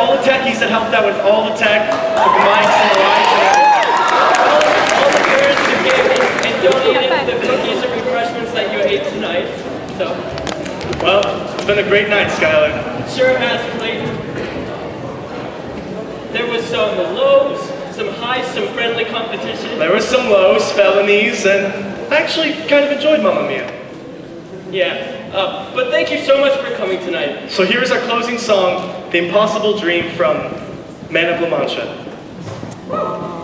all the techies that helped out with all the tech, with the mics and the lights and everything. all the parents who gave and, and donated the cookies and refreshments that you ate tonight. So, Well, it's been a great night, Skylar. sure has Clayton. There was some lows, some highs, some friendly competition. There were some lows, felonies, and I actually kind of enjoyed Mamma Mia. Yeah. Uh, but thank you so much for coming tonight. So here's our closing song, The Impossible Dream from Man of La Mancha.